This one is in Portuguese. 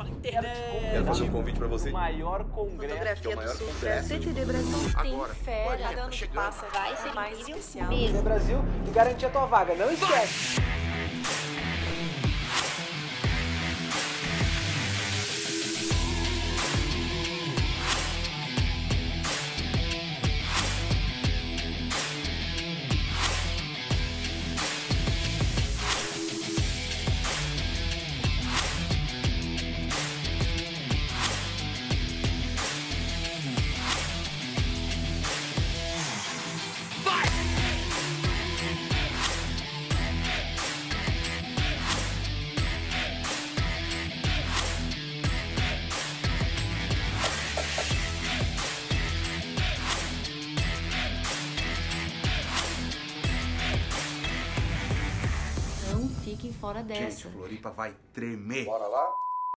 Fala internet. Quero fazer um convite pra você. O maior congresso. Que é o maior congresso. CTD Brasil Agora. fera. Tá passa vai ser mais especial. CTD Brasil e garantir a tua vaga. Não esquece. Fiquem fora Gente, dessa. Floripa vai tremer. Bora lá?